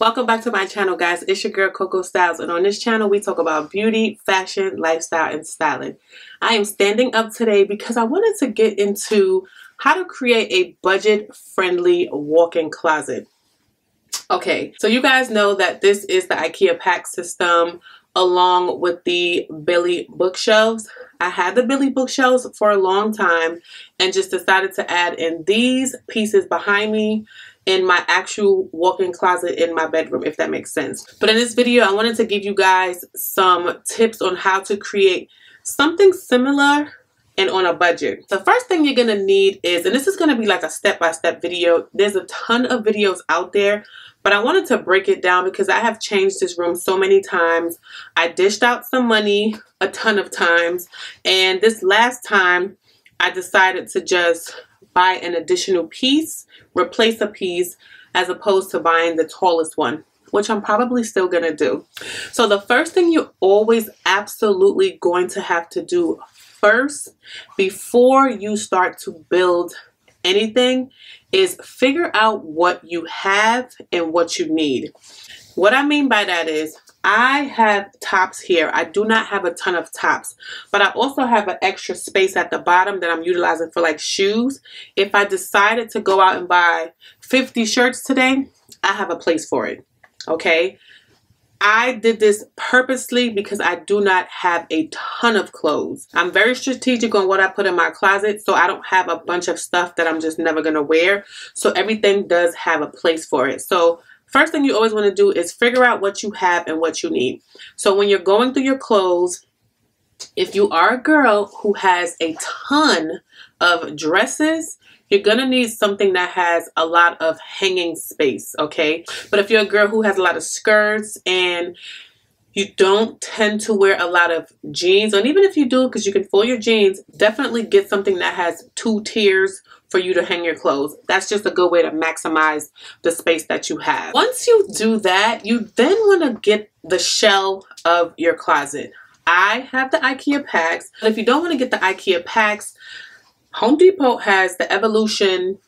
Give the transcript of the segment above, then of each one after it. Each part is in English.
Welcome back to my channel guys. It's your girl Coco Styles and on this channel we talk about beauty, fashion, lifestyle, and styling. I am standing up today because I wanted to get into how to create a budget friendly walk-in closet. Okay, so you guys know that this is the IKEA pack system along with the Billy bookshelves. I had the Billy bookshelves for a long time and just decided to add in these pieces behind me in my actual walk-in closet in my bedroom if that makes sense but in this video I wanted to give you guys some tips on how to create something similar and on a budget. The first thing you're to need is, and this is to be like a step-by-step -step video. There's a ton of videos out there, but I wanted to break it down because I have changed this room so many times. I dished out some money a ton of times, and this last time I decided to just buy an additional piece, replace a piece, as opposed to buying the tallest one which I'm probably still going to do. So the first thing you're always absolutely going to have to do first before you start to build anything is figure out what you have and what you need. What I mean by that is I have tops here. I do not have a ton of tops, but I also have an extra space at the bottom that I'm utilizing for like shoes. If I decided to go out and buy 50 shirts today, I have a place for it. Okay. I did this purposely because I do not have a ton of clothes. I'm very strategic on what I put in my closet so I don't have a bunch of stuff that I'm just never going to wear. So everything does have a place for it. So First thing you always want to do is figure out what you have and what you need. So when you're going through your clothes, if you are a girl who has a ton of dresses, you're going to need something that has a lot of hanging space, okay? But if you're a girl who has a lot of skirts and you don't tend to wear a lot of jeans, and even if you do, because you can fold your jeans, definitely get something that has two tiers for you to hang your clothes. That's just a good way to maximize the space that you have. Once you do that, you then want to get the shell of your closet. I have the IKEA PAX. But if you don't want to get the IKEA PAX, Home Depot has the Evolution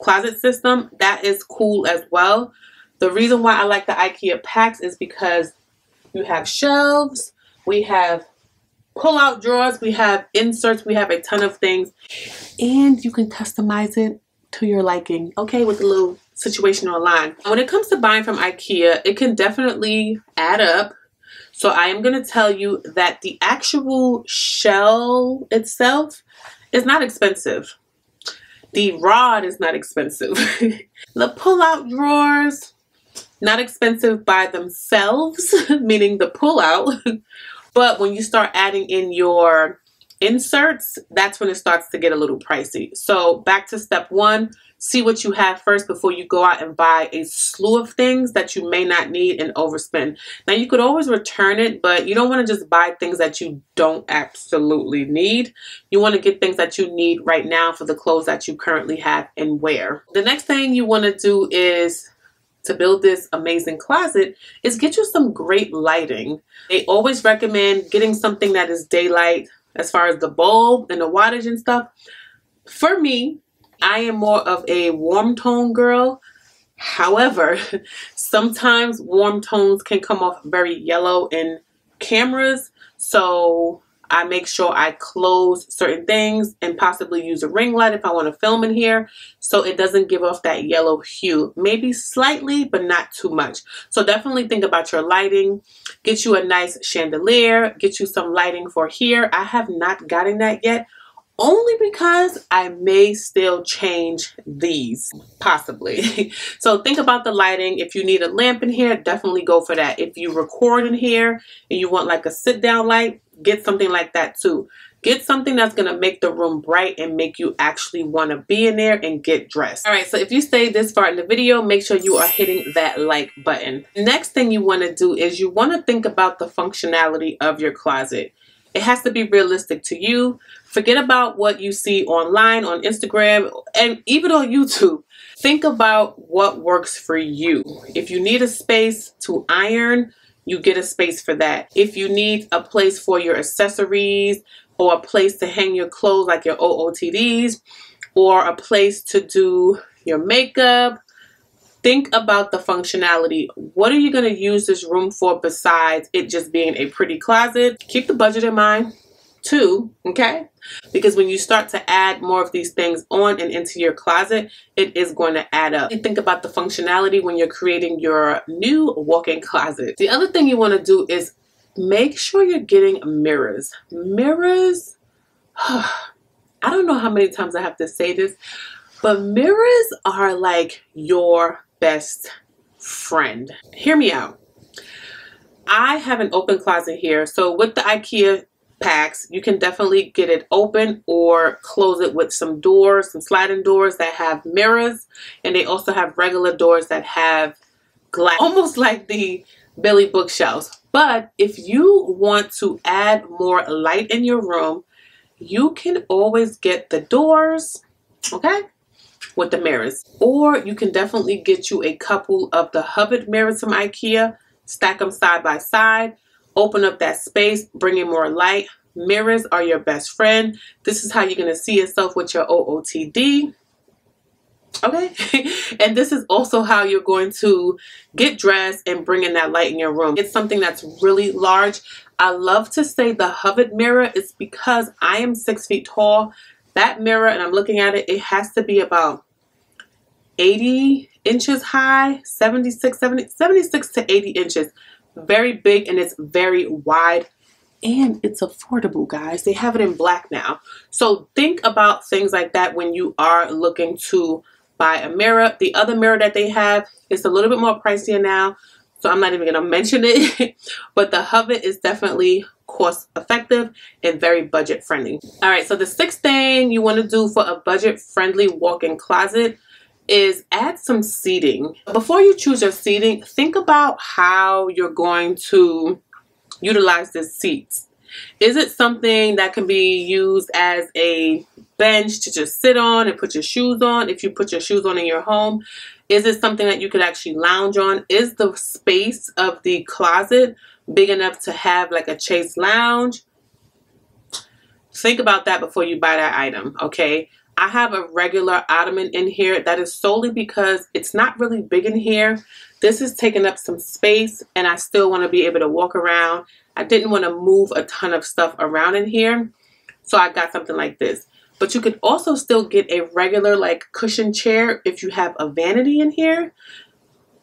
closet system. That is cool as well. The reason why I like the IKEA PAX is because you have shelves, we have pull out drawers, we have inserts, we have a ton of things. And you can customize it to your liking, okay, with a little situation online. When it comes to buying from Ikea, it can definitely add up. So I am going to tell you that the actual shell itself is not expensive. The rod is not expensive. the pull-out drawers, not expensive by themselves, meaning the pull-out. but when you start adding in your inserts, that's when it starts to get a little pricey. So back to step one, see what you have first before you go out and buy a slew of things that you may not need and overspend. Now you could always return it, but you don't want to just buy things that you don't absolutely need. You want to get things that you need right now for the clothes that you currently have and wear. The next thing you want to do is to build this amazing closet is get you some great lighting. They always recommend getting something that is daylight as far as the bulb and the wattage and stuff. For me, I am more of a warm tone girl. However, sometimes warm tones can come off very yellow in cameras. So I make sure I close certain things and possibly use a ring light if I want to film in here so it doesn't give off that yellow hue. Maybe slightly, but not too much. So definitely think about your lighting. Get you a nice chandelier. Get you some lighting for here. I have not gotten that yet only because I may still change these possibly. so think about the lighting. If you need a lamp in here, definitely go for that. If you record in here and you want like a sit down light, get something like that too. Get something that's going to make the room bright and make you actually want to be in there and get dressed. All right, so if you stayed this far in the video, make sure you are hitting that like button. Next thing you want to do is you want to think about the functionality of your closet. It has to be realistic to you. Forget about what you see online, on Instagram, and even on YouTube. Think about what works for you. If you need a space to iron, you get a space for that. If you need a place for your accessories or a place to hang your clothes like your OOTDs or a place to do your makeup, think about the functionality. What are you going to use this room for besides it just being a pretty closet? Keep the budget in mind too, okay? Because when you start to add more of these things on and into your closet, it is going to add up. You think about the functionality when you're creating your new walk-in closet. The other thing you want to do is make sure you're getting mirrors. Mirrors, I don't know how many times I have to say this, but mirrors are like your best friend. Hear me out. I have an open closet here. So with the IKEA PAX, you can definitely get it open or close it with some doors, some sliding doors that have mirrors. And they also have regular doors that have glass, almost like the Billy bookshelves. But if you want to add more light in your room, you can always get the doors, okay, with the mirrors. Or you can definitely get you a couple of the Hovet mirrors from Ikea, stack them side by side, open up that space, bring in more light. Mirrors are your best friend. This is how you're going to see yourself with your OOTD. Okay. and this is also how you're going to get dressed and bring in that light in your room. It's something that's really large. I love to say the Hovet mirror is because I am six feet tall. That mirror, and I'm looking at it, it has to be about 80 inches high, 76, 70, 76 to 80 inches. Very big and it's very wide and it's affordable guys. They have it in black now. So think about things like that when you are looking to buy a mirror. The other mirror that they have is a little bit more pricier now so I'm not even to mention it but the Hovet is definitely cost effective and very budget friendly. All right so the sixth thing you want to do for a budget friendly walk-in closet is add some seating. Before you choose your seating, think about how you're going to utilize the seats. Is it something that can be used as a bench to just sit on and put your shoes on if you put your shoes on in your home? Is it something that you could actually lounge on? Is the space of the closet big enough to have like a chaise lounge? Think about that before you buy that item, okay? I have a regular ottoman in here. That is solely because it's not really big in here. This is taking up some space and I still want to be able to walk around. I didn't want to move a ton of stuff around in here. So I got something like this. But you can also still get a regular like cushion chair if you have a vanity in here.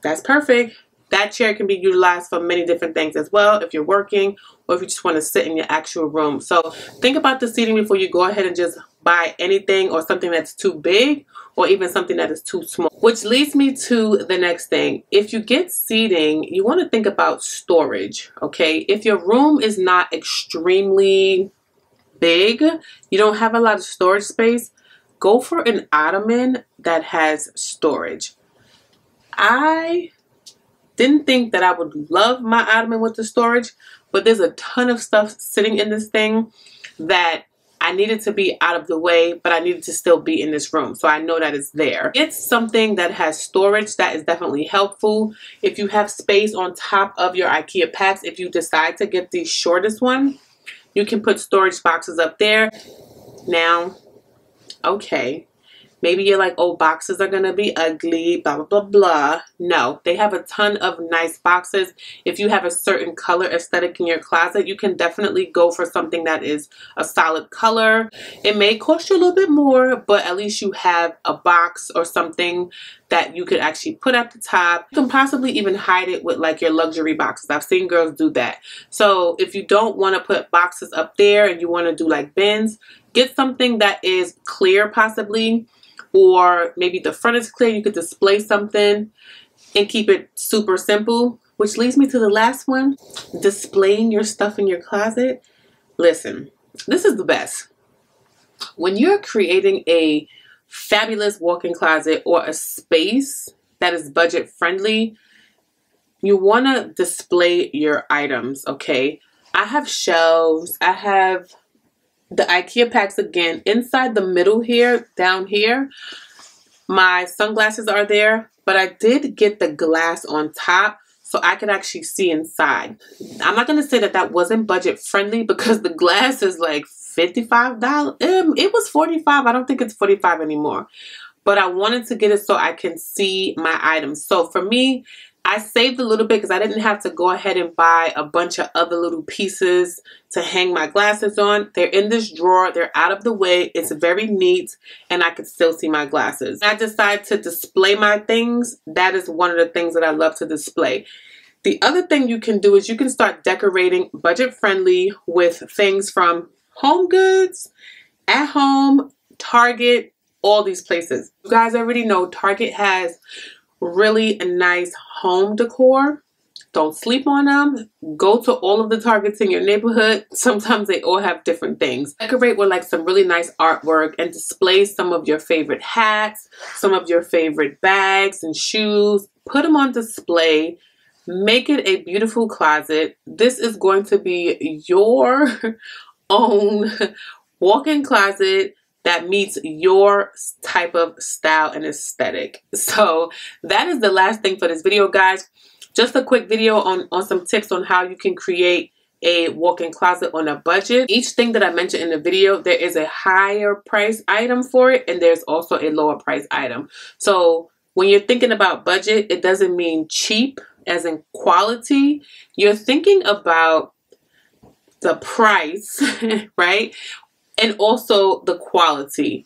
That's perfect. That chair can be utilized for many different things as well if you're working or if you just want to sit in your actual room. So think about the seating before you go ahead and just buy anything or something that's too big or even something that is too small. Which leads me to the next thing. If you get seating, you want to think about storage, okay? If your room is not extremely big, you don't have a lot of storage space, go for an ottoman that has storage. I didn't think that I would love my ottoman with the storage, but there's a ton of stuff sitting in this thing that I needed to be out of the way, but I needed to still be in this room. So I know that it's there. It's something that has storage that is definitely helpful. If you have space on top of your Ikea PAX, if you decide to get the shortest one, you can put storage boxes up there. Now, okay, Maybe you're like, oh, boxes are going to be ugly, blah, blah, blah, blah. No, they have a ton of nice boxes. If you have a certain color aesthetic in your closet, you can definitely go for something that is a solid color. It may cost you a little bit more, but at least you have a box or something that you could actually put at the top. You can possibly even hide it with like your luxury boxes. I've seen girls do that. So if you don't want to put boxes up there and you want to do like bins, get something that is clear possibly or maybe the front is clear, you could display something and keep it super simple. Which leads me to the last one, displaying your stuff in your closet. Listen, this is the best. When you're creating a fabulous walk-in closet or a space that is budget friendly, you want to display your items, okay? I have shelves, I have the Ikea PAX again. Inside the middle here, down here, my sunglasses are there, but I did get the glass on top so I could actually see inside. I'm not going to say that that wasn't budget friendly because the glass is like $55. Um, it was 45 I don't think it's 45 anymore. but I wanted to get it so I can see my items. So for me, I saved a little bit because I didn't have to go ahead and buy a bunch of other little pieces to hang my glasses on. They're in this drawer. They're out of the way. It's very neat and I can still see my glasses. I decide to display my things. That is one of the things that I love to display. The other thing you can do is you can start decorating budget friendly with things from Home Goods, At Home, Target, all these places. You guys already know Target has really nice home decor. Don't sleep on them. Go to all of the Targets in your neighborhood. Sometimes they all have different things. Decorate with like some really nice artwork and display some of your favorite hats, some of your favorite bags and shoes. Put them on display. Make it a beautiful closet. This is going to be your own walk-in closet that meets your type of style and aesthetic. So that is the last thing for this video, guys. Just a quick video on, on some tips on how you can create a walk-in closet on a budget. Each thing that I mentioned in the video, there is a higher price item for it and there's also a lower price item. So when you're thinking about budget, it doesn't mean cheap as in quality. You're thinking about the price, right? And also the quality.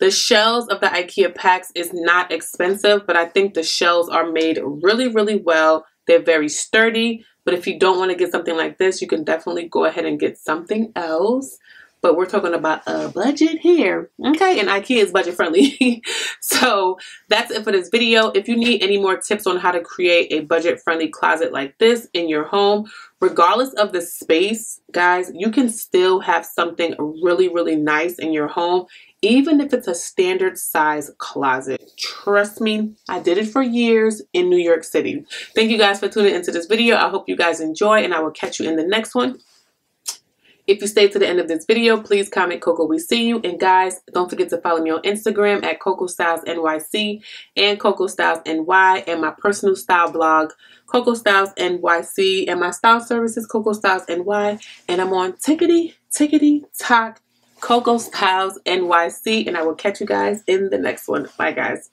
The shells of the IKEA PAX is not expensive, but I think the shells are made really, really well. They're very sturdy, but if you don't want to get something like this, you can definitely go ahead and get something else. But we're talking about a budget here. Okay, and IKEA is budget friendly. so that's it for this video. If you need any more tips on how to create a budget friendly closet like this in your home, regardless of the space, guys, you can still have something really, really nice in your home, even if it's a standard size closet. Trust me, I did it for years in New York City. Thank you guys for tuning into this video. I hope you guys enjoy and I will catch you in the next one. If you stay to the end of this video, please comment Coco we see you. And guys, don't forget to follow me on Instagram at Coco Styles NYC and Coco Styles NY and my personal style blog, Coco Styles NYC and my style services, Coco Styles NY. And I'm on Tickety, Tickety, Talk, Coco Styles NYC. And I will catch you guys in the next one. Bye guys.